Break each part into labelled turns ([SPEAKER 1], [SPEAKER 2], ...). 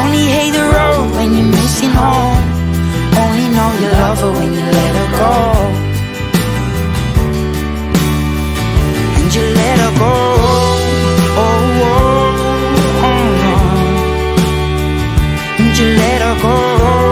[SPEAKER 1] Only hate the road when you're missing home. Only know you love her when you let her go. And you let her go. Oh, oh, oh, oh. And you let her go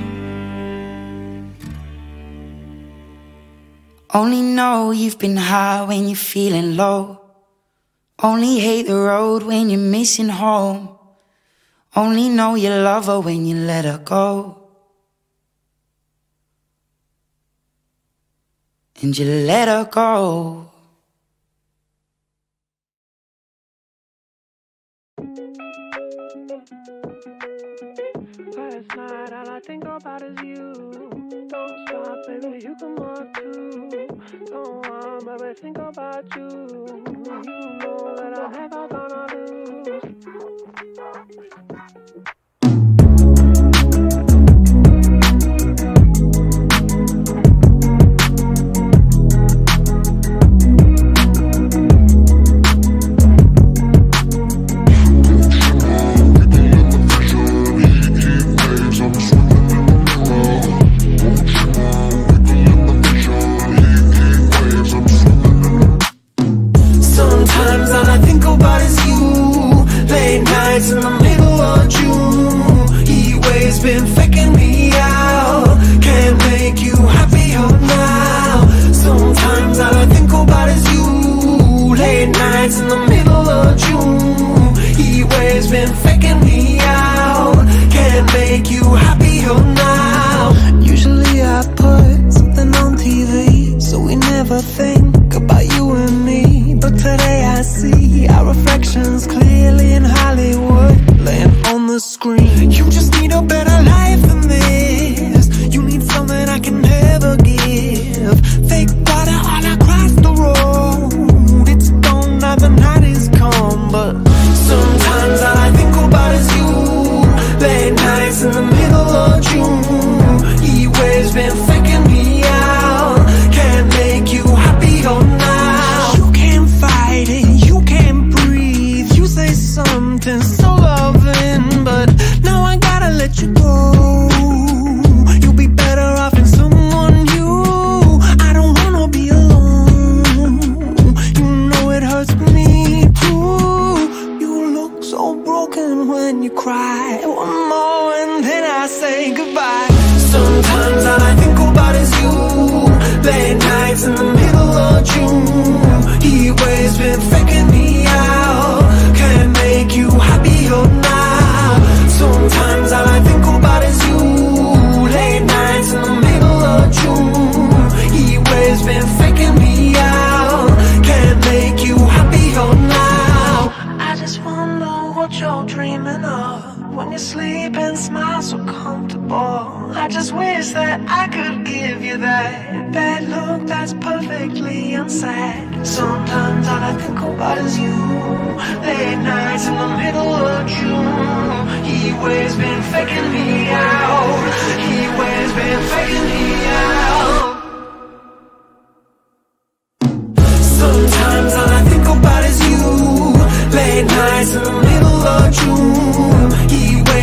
[SPEAKER 1] Only know you've been high when you're feeling low. Only hate the road when you're missing home. Only know you love her when you let her go. And you let her go.
[SPEAKER 2] Last night, all I think about is you. Don't baby, you can walk too. Don't want, baby, think about you. You know that I'm never gonna lose.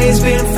[SPEAKER 3] Waves been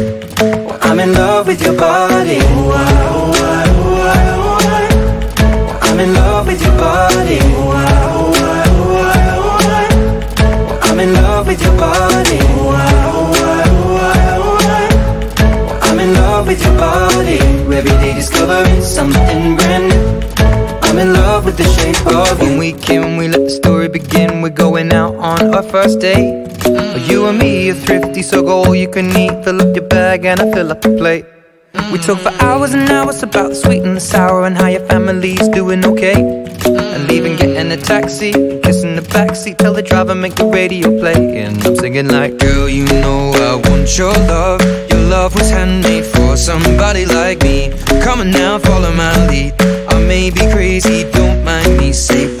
[SPEAKER 4] I'm in love with your body. I'm in love with your body. I'm in love with your body. I'm in love with your body. Every day discovering something brand new. I'm in love with the shape of you. When we came, we let the story begin We're going out on our first date You and me are thrifty, so go all you can eat. Fill up your bag and I fill up the plate. We talk for hours and hours about the sweet and the sour And how your family's doing okay. And even getting a taxi, kissing the backseat Tell the driver make the radio play. And I'm singing like Girl, you know I want your love. Your love was handmade for somebody like me. Come on now, follow my lead. I may be crazy, don't mind me Say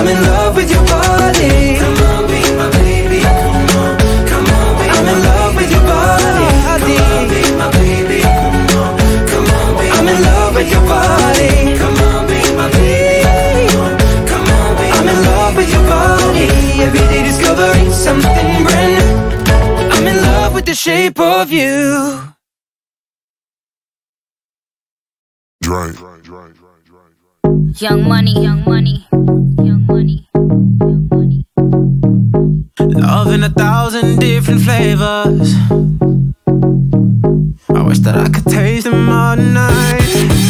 [SPEAKER 3] I'm in love with your body. Come on, be my baby. Come on, come on, be I'm in love with your body. Come on, be my baby. Come on, come on, be I'm in love with your body. Come on, be my baby. Come on, come on, be I'm in love with your body. Every day discovering something brand new. I'm in love with the shape of you.
[SPEAKER 5] Drink.
[SPEAKER 6] Young money, young money, young
[SPEAKER 3] Love in a thousand different flavors. I wish that I could taste them all night.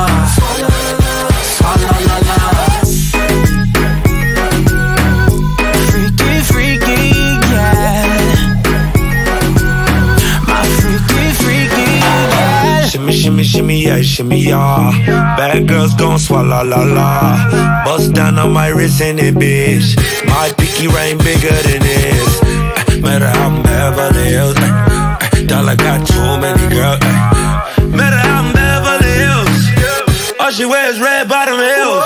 [SPEAKER 7] Shimmy, yeah. Bad girls gon' swallow la la. Bust down on my wrist in it, bitch. My pinky ring bigger than this. Eh, Matter how I'm Beverly Hills. eh, eh, Dollar got too many girls. eh. Matter how I'm Beverly Hills. All she wears red bottom heels.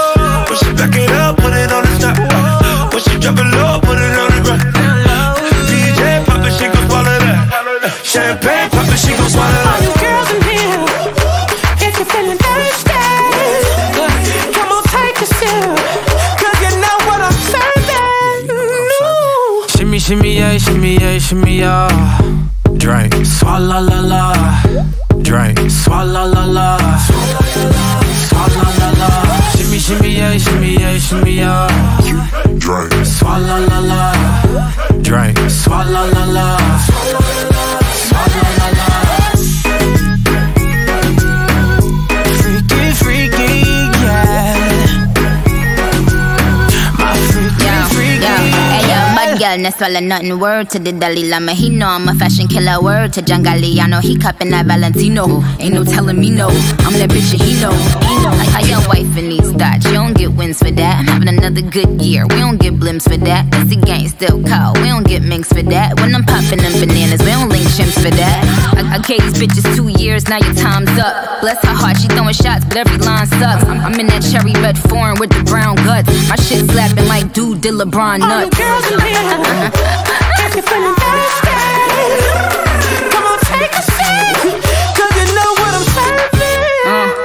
[SPEAKER 7] When she back it up, put it on the top. eh. When she drop it low, put it on the ground. DJ pop it, she gon' swallow that. Champagne pop it, she gon' swallow
[SPEAKER 3] shimmy, yeah, shimmy, yeah. Drink, swalla la
[SPEAKER 6] no swallow nothing. Word to the Dalai Lama, he know I'm a fashion killer. Word to John Galliano, he cupping that Valentino. Ain't no telling me no, I'm that bitch and he know. Know. How your wife in these thoughts, you don't get wins for that. I'm having another good year, we don't get blimps for that. Cause the gang still cold, we don't get minks for that. When I'm popping them bananas, we don't link chimps for that. I, I gave these bitches two years, now your time's up. Bless her heart, she throwing shots, but every line sucks. I'm, I'm in that cherry red foreign with the brown guts. My shit slapping like dude did LeBron nuts.
[SPEAKER 3] All you girls in here, if you're feeling thirsty, come on take a sip, 'cause you know what I'm serving. No.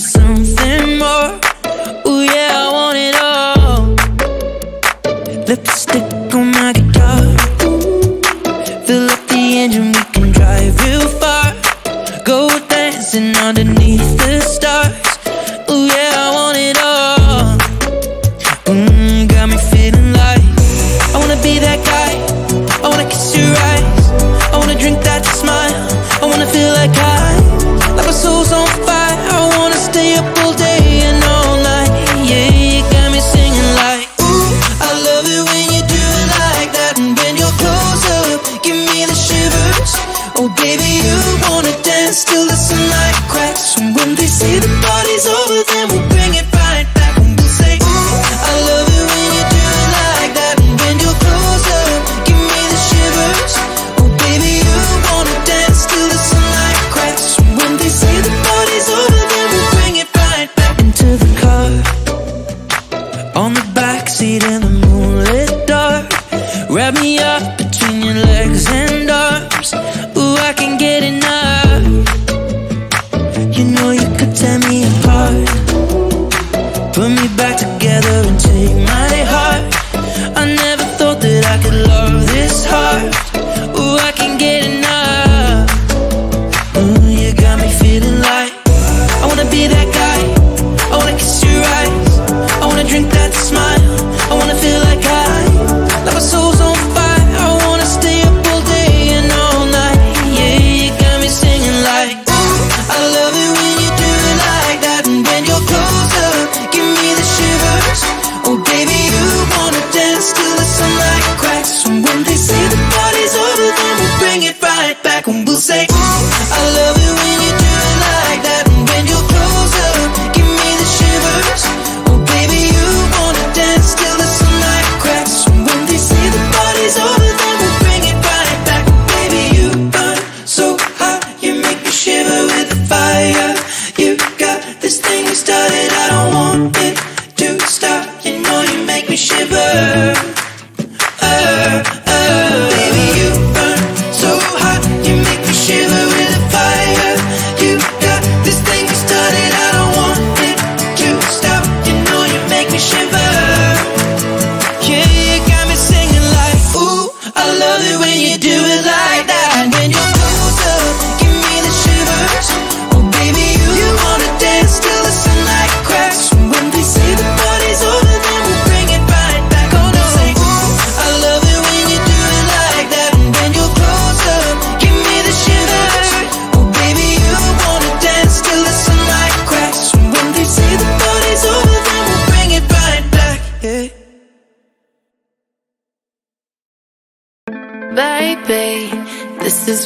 [SPEAKER 8] And